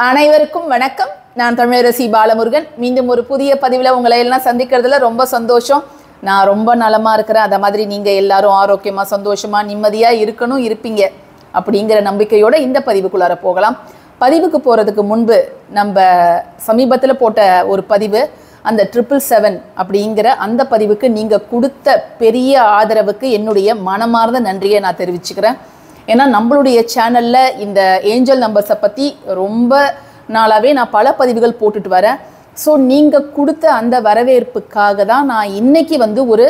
அனைவருக்கும் வணக்கம். நான் தமிழரசி பாலமுருகன். மீண்டும் ஒரு புதிய பதிவில் உங்களை எல்லாம் சந்திக்கிறதுல ரொம்ப சந்தோஷம். நான் ரொம்ப நலமாக இருக்கிறேன். அதை மாதிரி நீங்கள் எல்லாரும் ஆரோக்கியமாக சந்தோஷமாக நிம்மதியாக இருக்கணும் இருப்பீங்க அப்படிங்கிற நம்பிக்கையோடு இந்த பதிவுக்குள்ளார போகலாம். பதிவுக்கு போகிறதுக்கு முன்பு நம்ம சமீபத்தில் போட்ட ஒரு பதிவு அந்த ட்ரிபிள் செவன் அப்படிங்கிற அந்த பதிவுக்கு நீங்கள் கொடுத்த பெரிய ஆதரவுக்கு என்னுடைய மனமார்ந்த நன்றியை நான் தெரிவிச்சுக்கிறேன். ஏன்னா நம்மளுடைய சேனலில் இந்த ஏஞ்சல் நம்பர்ஸை பற்றி ரொம்ப நாளாகவே நான் பல பதிவுகள் போட்டுட்டு வரேன். ஸோ நீங்கள் கொடுத்த அந்த வரவேற்புக்காக தான் நான் இன்றைக்கி வந்து ஒரு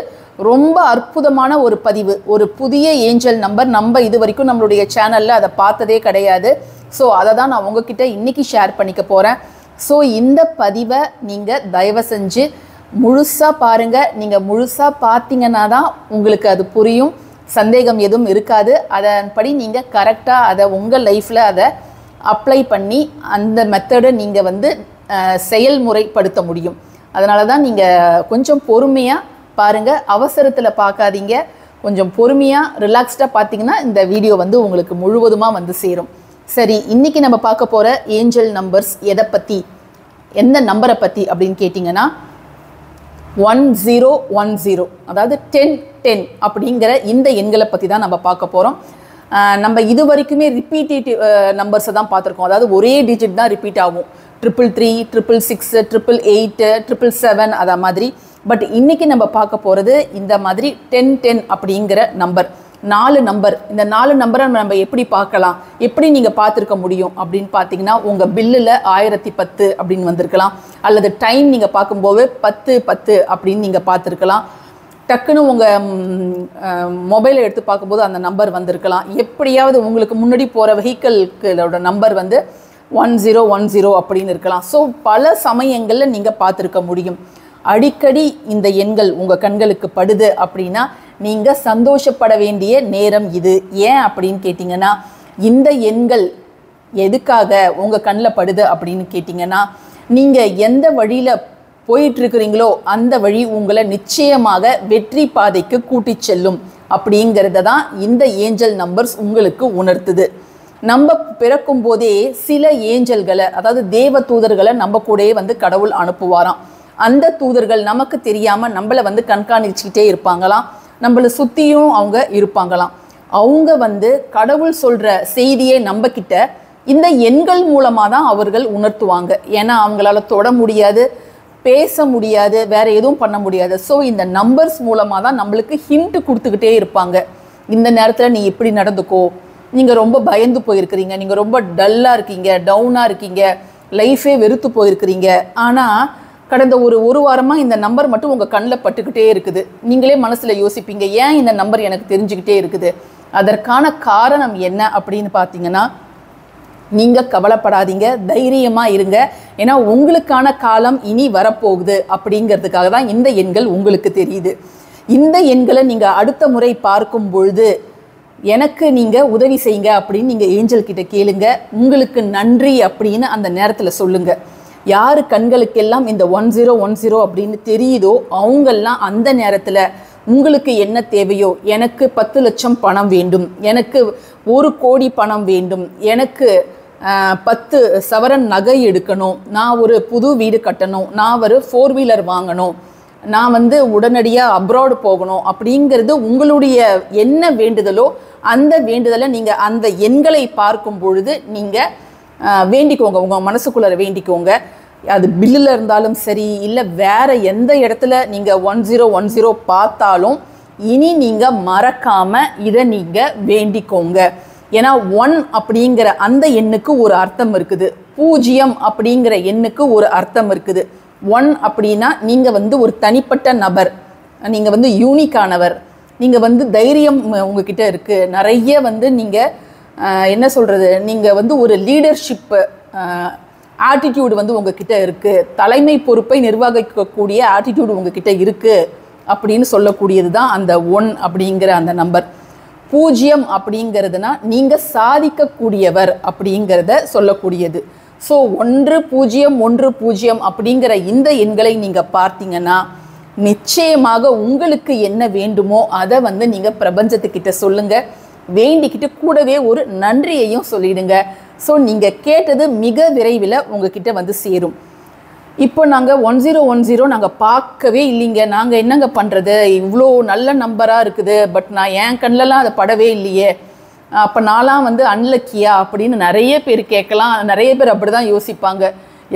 ரொம்ப அற்புதமான ஒரு பதிவு ஒரு புதிய ஏஞ்சல் நம்பர் நம்ம இது வரைக்கும் நம்மளுடைய சேனலில் அதை பார்த்ததே கிடையாது. ஸோ அதை தான் நான் உங்ககிட்ட இன்றைக்கி ஷேர் பண்ணிக்க போகிறேன் ஸோ இந்த பதிவை நீங்கள் தயவு செஞ்சு முழுசாக பாருங்கள் நீங்கள் முழுசாக பார்த்தீங்கன்னா தான் உங்களுக்கு அது புரியும். சந்தேகம் எதுவும் இருக்காது. அதன்படி நீங்கள் கரெக்டாக அதை உங்கள் லைஃப்பில் அதை அப்ளை பண்ணி அந்த மெத்தடை நீங்கள் வந்து செயல்முறைப்படுத்த முடியும். அதனால தான் நீங்கள் கொஞ்சம் பொறுமையாக பாருங்கள் அவசரத்தில் பார்க்காதீங்க. கொஞ்சம் பொறுமையாக ரிலாக்ஸ்டாக பார்த்தீங்கன்னா இந்த வீடியோ வந்து உங்களுக்கு முழுவதுமாக வந்து சேரும். சரி இன்றைக்கி நம்ம பார்க்க போகிற ஏஞ்சல் நம்பர்ஸ் எதை பற்றி எந்த நம்பரை பற்றி அப்படின்னு கேட்டிங்கன்னா ஒன் ஜீரோ ஒன் ஜீரோ அதாவது டென் டென் அப்படிங்கிற இந்த எண்களை பற்றி தான் நம்ம பார்க்க போகிறோம் நம்ம இது வரைக்குமே ரிப்பீட்டேட்டிவ் நம்பர்ஸை தான் பார்த்துருக்கோம். அதாவது ஒரே டிஜிட் தான் ரிப்பீட் ஆகும். Triple three triple six triple eight triple seven அதை மாதிரி. பட் இன்றைக்கி நம்ம பார்க்க போகிறது இந்த மாதிரி டென் டென் அப்படிங்கிற நம்பர் நாலு நம்பர் இந்த நாலு நம்பரை நம்ம எப்படி பார்க்கலாம்? எப்படி நீங்கள் பார்த்துருக்க முடியும்? அப்படின்னு பார்த்தீங்கன்னா உங்கள் பில்லில் ஆயிரத்தி பத்து அப்படின்னு வந்திருக்கலாம். அல்லது டைம் நீங்கள் பார்க்கும்போது பத்து பத்து அப்படின்னு நீங்கள் பார்த்துருக்கலாம். டக்குன்னு உங்கள் மொபைலை எடுத்து பார்க்கும்போது அந்த நம்பர் வந்திருக்கலாம். எப்படியாவது உங்களுக்கு முன்னாடி போகிற வெஹிக்கிள்களோட நம்பர் வந்து ஒன் ஜீரோ ஒன் ஜீரோ அப்படின்னு இருக்கலாம். ஸோ பல சமயங்களில் நீங்கள் பார்த்துருக்க முடியும். அடிக்கடி இந்த எண்கள் உங்கள் கண்களுக்கு படுது அப்படின்னா நீங்கள் சந்தோஷப்பட வேண்டிய நேரம் இது. ஏன் அப்படின்னு கேட்டிங்கன்னா இந்த எண்கள் எதுக்காக உங்கள் கண்ணில் படுது அப்படின்னு கேட்டிங்கன்னா நீங்கள் எந்த வழியில் போயிட்டுருக்குறீங்களோ அந்த வழி உங்களை நிச்சயமாக வெற்றி பாதைக்கு கூட்டி செல்லும். அப்படிங்கிறத தான் இந்த ஏஞ்சல் நம்பர்ஸ் உங்களுக்கு உணர்த்துது. நம்ம பிறக்கும் போதே சில ஏஞ்சல்களை அதாவது தேவ தூதர்களை நம்ம கூடயே வந்து கடவுள் அனுப்புவாராம். அந்த தூதர்கள் நமக்கு தெரியாமல் நம்மளை வந்து கண்காணிச்சுக்கிட்டே இருப்பாங்களாம். நம்மளை சுற்றியும் அவங்க இருப்பாங்களாம். அவங்க வந்து கடவுள் சொல்கிற செய்தியை நம்மக்கிட்ட இந்த எண்கள் மூலமாக தான் அவர்கள் உணர்த்துவாங்க. ஏன்னா அவங்களால தொட முடியாது பேச முடியாது வேற எதுவும் பண்ண முடியாது. ஸோ இந்த நம்பர்ஸ் மூலமாக தான் நம்மளுக்கு ஹிண்ட் கொடுத்துக்கிட்டே இருப்பாங்க. இந்த நேரத்தில் நீ இப்படி நடந்துக்கோ நீங்கள் ரொம்ப பயந்து போயிருக்கிறீங்க நீங்கள் ரொம்ப டல்லாக இருக்கீங்க டவுனாக இருக்கீங்க லைஃபே வெறுத்து போயிருக்கிறீங்க. ஆனால் கடந்த ஒரு ஒரு வாரமாக இந்த நம்பர் மட்டும் உங்கள் கண்ணில் பட்டுக்கிட்டே இருக்குது. நீங்களே மனசில் யோசிப்பீங்க ஏன் இந்த நம்பர் எனக்கு தெரிஞ்சுக்கிட்டே இருக்குது? அதற்கான காரணம் என்ன? அப்படின்னு பார்த்தீங்கன்னா நீங்கள் கவலைப்படாதீங்க தைரியமாக இருங்க. ஏன்னா உங்களுக்கான காலம் இனி வரப்போகுது அப்படிங்கிறதுக்காக தான் இந்த எண்கள் உங்களுக்கு தெரியுது. இந்த எண்களை நீங்கள் அடுத்த முறை பார்க்கும் பொழுது எனக்கு நீங்கள் உதவி செய்யுங்க அப்படின்னு நீங்கள் ஏஞ்சல் கிட்ட கேளுங்க. உங்களுக்கு நன்றி அப்படின்னு அந்த நேரத்தில் சொல்லுங்கள் யார் கண்களுக்கெல்லாம் இந்த ஒன் ஜீரோ ஒன் ஜீரோ அப்படின்னு தெரியுதோ அவங்கெல்லாம் அந்த நேரத்தில் உங்களுக்கு என்ன தேவையோ எனக்கு பத்து லட்சம் பணம் வேண்டும் எனக்கு ஒரு கோடி பணம் வேண்டும் எனக்கு பத்து சவரன் நகை எடுக்கணும் நான் ஒரு புது வீடு கட்டணும் நான் ஒரு ஃபோர் வீலர் வாங்கணும் நான் வந்து உடனடியாக அப்ராடு போகணும் அப்படிங்கிறது உங்களுடைய என்ன வேண்டுதலோ அந்த வேண்டுதலை நீங்கள் அந்த எண்களை பார்க்கும் பொழுது நீங்கள் வேண்டிக்கோங்க. உங்கள் மனசுக்குள்ள வேண்டிக்கோங்க. அது பில்லில் இருந்தாலும் சரி இல்லை வேற எந்த இடத்துல நீங்கள் ஒன் ஜீரோ ஒன் ஜீரோ பார்த்தாலும் இனி நீங்கள் மறக்காமல் இதை நீங்கள் வேண்டிக்கோங்க. ஏன்னா ஒன் அப்படிங்கிற அந்த எண்ணுக்கு ஒரு அர்த்தம் இருக்குது. பூஜ்ஜியம் அப்படிங்கிற எண்ணுக்கு ஒரு அர்த்தம் இருக்குது. ஒன் அப்படின்னா நீங்கள் வந்து ஒரு தனிப்பட்ட நபர். நீங்கள் வந்து யூனிக்கானவர் நீங்கள் வந்து தைரியம் உங்ககிட்ட இருக்குது நிறைய வந்து நீங்கள் என்ன சொல்கிறது நீங்கள் வந்து ஒரு லீடர்ஷிப்பு ஆட்டிடியூடு வந்து உங்ககிட்ட இருக்குது தலைமை பொறுப்பை நிர்வகிக்கக்கூடிய ஆட்டிடியூடு உங்ககிட்ட இருக்குது அப்படின்னு சொல்லக்கூடியது தான் அந்த ஒன் அப்படிங்கிற அந்த நம்பர் பூஜ்ஜியம் அப்படிங்கிறதுனா நீங்கள் சாதிக்கக்கூடியவர் அப்படிங்கிறத சொல்லக்கூடியது. ஸோ ஒன்று பூஜ்ஜியம் ஒன்று பூஜ்ஜியம் அப்படிங்கிற இந்த எண்களை நீங்கள் பார்த்தீங்கன்னா நிச்சயமாக உங்களுக்கு என்ன வேண்டுமோ அதை வந்து நீங்கள் பிரபஞ்சத்துக்கிட்ட சொல்லுங்கள் வேண்டிக்கிட்டு கூடவே ஒரு நன்றியையும் சொல்லிடுங்க. ஸோ நீங்கள் கேட்டது மிக விரைவில் உங்ககிட்ட வந்து சேரும். இப்போ நாங்கள் ஒன் ஜீரோ ஒன் ஜீரோ நாங்கள் பார்க்கவே இல்லைங்க. நாங்கள் என்னங்க பண்ணுறது இவ்வளோ நல்ல நம்பராக இருக்குது. பட் நான் என் கண்ணிலலாம் அதை படவே இல்லையே. அப்போ நான்லாம் வந்து அன்லக்கியா அப்படின்னு நிறைய பேர் கேட்கலாம். நிறைய பேர் அப்படி தான் யோசிப்பாங்க.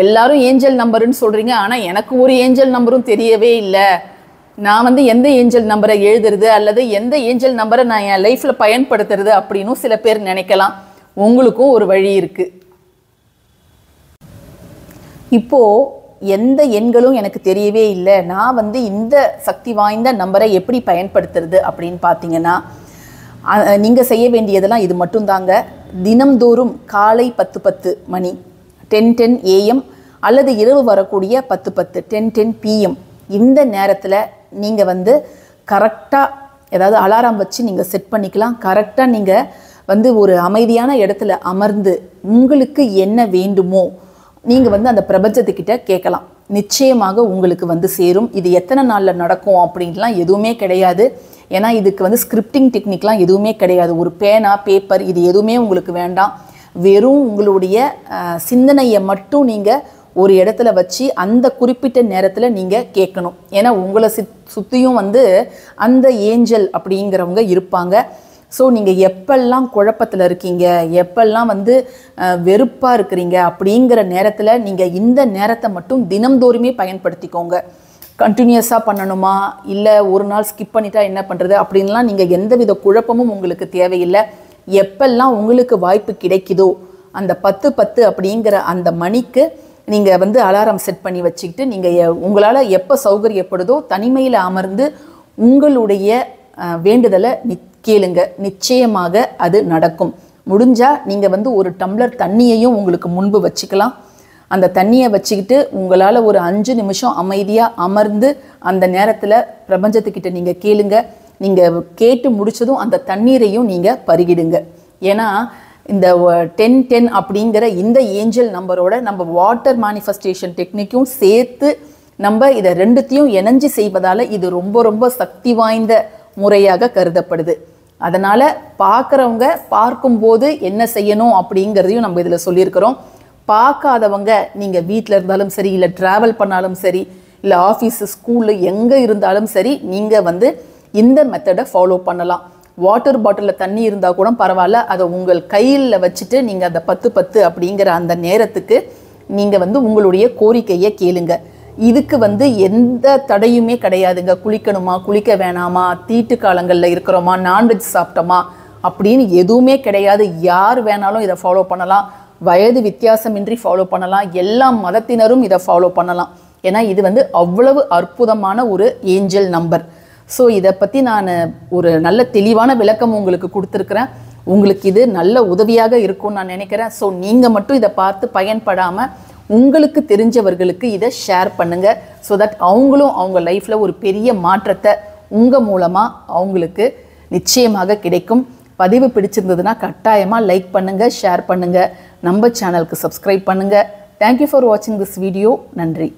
எல்லாரும் ஏஞ்சல் நம்பருன்னு சொல்கிறீங்க ஆனால் எனக்கு ஒரு ஏஞ்சல் நம்பரும் தெரியவே இல்லை. நான் வந்து எந்த ஏஞ்சல் நம்பரை எழுதுறது அல்லது எந்த ஏஞ்சல் நம்பரை நான் என் லைஃப்பில் பயன்படுத்துறது அப்படின்னும் சில பேர் நினைக்கலாம். உங்களுக்கும் ஒரு வழி இருக்குது இப்போது எந்த எண்களும் எனக்கு தெரியவே இல்லை. நான் வந்து இந்த சக்தி வாய்ந்த நம்பரை எப்படி பயன்படுத்துறது அப்படின்னு பார்த்தீங்கன்னா நீங்கள் செய்ய வேண்டியதெல்லாம் இது மட்டும்தாங்க. தினம்தோறும் காலை பத்து பத்து மணி டென் டென் ஏஎம் அல்லது இரவு வரக்கூடிய பத்து பத்து டென் டென் பிஎம் இந்த நேரத்தில் நீங்கள் வந்து கரெக்டாக ஏதாவது அலாரம் வச்சு நீங்கள் செட் பண்ணிக்கலாம். கரெக்டாக நீங்கள் வந்து ஒரு அமைதியான இடத்துல அமர்ந்து உங்களுக்கு என்ன வேண்டுமோ நீங்கள் வந்து அந்த பிரபஞ்சத்துக்கிட்ட கேட்கலாம். நிச்சயமாக உங்களுக்கு வந்து சேரும். இது எத்தனை நாளில் நடக்கும் அப்படின்லாம் எதுவுமே கிடையாது. ஏன்னா இதுக்கு வந்து ஸ்கிரிப்டிங் டெக்னிக்லாம் எதுவுமே கிடையாது. ஒரு பேனா பேப்பர் இது எதுவுமே உங்களுக்கு வேண்டாம். வெறும் உங்களுடைய சிந்தனையை மட்டும் நீங்கள் ஒரு இடத்துல வச்சு அந்த குறிப்பிட்ட நேரத்தில் நீங்கள் கேட்கணும். ஏன்னா உங்களை சுத் சுற்றியும் வந்து அந்த ஏஞ்சல் அப்படிங்கிறவங்க இருப்பாங்க. ஸோ நீங்கள் எப்பெல்லாம் குழப்பத்தில் இருக்கீங்க எப்பெல்லாம் வந்து வெறுப்பாக இருக்கிறீங்க அப்படிங்கிற நேரத்தில் நீங்கள் இந்த நேரத்தை மட்டும் தினம்தோறுமே பயன்படுத்திக்கோங்க. கண்டினியூஸாக பண்ணணுமா? இல்லை ஒரு நாள் ஸ்கிப் பண்ணிட்டா என்ன பண்ணுறது அப்படின்லாம் நீங்கள் எந்தவித குழப்பமும் உங்களுக்கு தேவையில்லை. எப்பெல்லாம் உங்களுக்கு வாய்ப்பு கிடைக்குதோ அந்த பத்து பத்து அப்படிங்கிற அந்த மணிக்கு நீங்கள் வந்து அலாரம் செட் பண்ணி வச்சுக்கிட்டு நீங்கள் உங்களால் எப்போ சௌகரியப்படுதோ தனிமையில் அமர்ந்து உங்களுடைய வேண்டுதலை நி கேளுங்க. நிச்சயமாக அது நடக்கும். முடிஞ்சால் நீங்கள் வந்து ஒரு டம்ளர் தண்ணியையும் உங்களுக்கு முன்பு வச்சுக்கலாம். அந்த தண்ணியை வச்சுக்கிட்டு உங்களால் ஒரு அஞ்சு நிமிஷம் அமைதியாக அமர்ந்து அந்த நேரத்தில் பிரபஞ்சத்துக்கிட்ட நீங்கள் கேளுங்க. நீங்கள் கேட்டு முடிச்சதும் அந்த தண்ணீரையும் நீங்கள் பருகிடுங்க. ஏன்னா இந்த டென் டென் அப்படிங்கிற இந்த ஏஞ்சல் நம்பரோட நம்ம வாட்டர் மேனிஃபெஸ்டேஷன் டெக்னிக்கும் சேர்த்து நம்ம இதை ரெண்டுத்தையும் இணைஞ்சு செய்வதால் இது ரொம்ப ரொம்ப சக்தி வாய்ந்த முறையாக கருதப்படுது. அதனால் பார்க்குறவங்க பார்க்கும்போது என்ன செய்யணும் அப்படிங்கிறதையும் நம்ம இதில் சொல்லியிருக்கிறோம். பார்க்காதவங்க நீங்கள் வீட்டில் இருந்தாலும் சரி இல்லை ட்ராவல் பண்ணாலும் சரி இல்லை ஆஃபீஸு ஸ்கூலு எங்கே இருந்தாலும் சரி நீங்கள் வந்து இந்த மெத்தடை ஃபாலோ பண்ணலாம். வாட்டர் பாட்டிலில் தண்ணி இருந்தால் கூட பரவாயில்ல. அதை உங்கள் கையில் வச்சுட்டு நீங்கள் அந்த பத்து பத்து அப்படிங்கிற அந்த நேரத்துக்கு நீங்கள் வந்து உங்களுடைய கோரிக்கையை கேளுங்க. இதுக்கு வந்து எந்த தடையுமே கிடையாதுங்க. குளிக்கணுமா குளிக்க வேணாமா தீட்டு காலங்களில் இருக்கிறோமா நான்வெஜ் சாப்பிட்டோமா அப்படின்னு எதுவுமே கிடையாது. யார் வேணாலும் இதை ஃபாலோ பண்ணலாம். வயது வித்தியாசமின்றி ஃபாலோ பண்ணலாம். எல்லா மதத்தினரும் இதை ஃபாலோ பண்ணலாம். ஏன்னா இது வந்து அவ்வளவு அற்புதமான ஒரு ஏஞ்சல் நம்பர் ஸோ இதை பற்றி நான் ஒரு நல்ல தெளிவான விளக்கம் உங்களுக்கு கொடுத்துருக்குறேன். உங்களுக்கு இது நல்ல உதவியாக இருக்கும்னு நான் நினைக்கிறேன். ஸோ நீங்கள் மட்டும் இதை பார்த்து பயன்படாமல் உங்களுக்கு தெரிஞ்சவர்களுக்கு இதை ஷேர் பண்ணுங்க. ஸோ தட் அவங்களும் அவங்க லைஃப்பில் ஒரு பெரிய மாற்றத்தை உங்கள் மூலமாக அவங்களுக்கு நிச்சயமாக கிடைக்கும். பதிவு பிடிச்சிருந்ததுன்னா கட்டாயமாக லைக் பண்ணுங்கள் ஷேர் பண்ணுங்கள் நம்ம சேனலுக்கு சப்ஸ்கிரைப் பண்ணுங்கள் தேங்க்யூ ஃபார் வாட்சிங் திஸ் வீடியோ நன்றி.